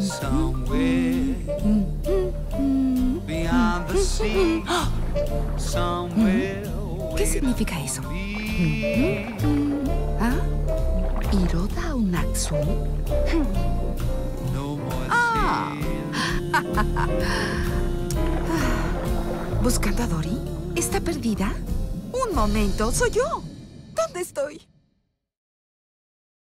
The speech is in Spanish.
Somewhere beyond the sea. Somewhere ¿Qué significa eso? ¿Ah? ¿Iroda Unatsu? Ah. ¿Buscando a Dory? ¿Está perdida? Un momento, soy yo. ¿Dónde estoy?